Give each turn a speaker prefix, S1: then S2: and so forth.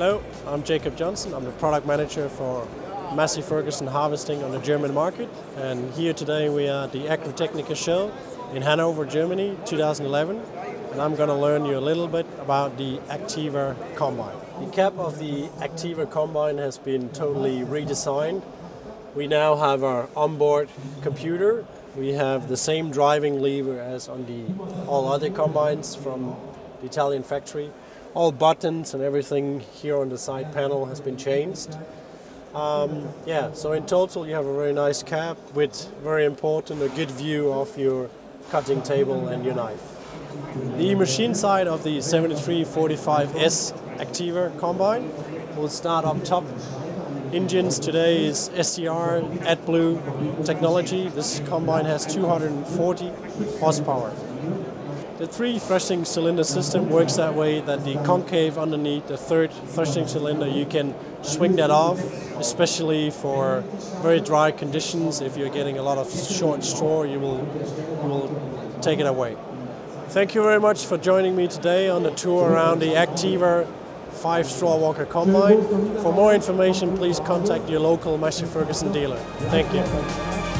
S1: Hello, I'm Jacob Johnsen. I'm the product manager for Massey Ferguson Harvesting on the German market. And here today we are at the Agritechnica show in Hanover, Germany, 2011. And I'm going to learn you a little bit about the Activa Combine. The cap of the Activa Combine has been totally redesigned. We now have our onboard computer. We have the same driving lever as on the all other combines from the Italian factory all buttons and everything here on the side panel has been changed. Um, yeah, so in total you have a very nice cab with very important a good view of your cutting table and your knife. The machine side of the 7345S Activa combine will start up top. Engines today is SCR AdBlue technology. This combine has 240 horsepower. The three threshing cylinder system works that way that the concave underneath the third threshing cylinder, you can swing that off, especially for very dry conditions. If you're getting a lot of short straw, you will, you will take it away. Thank you very much for joining me today on the tour around the Activa 5 Straw Walker Combine. For more information, please contact your local Massey Ferguson dealer. Thank you.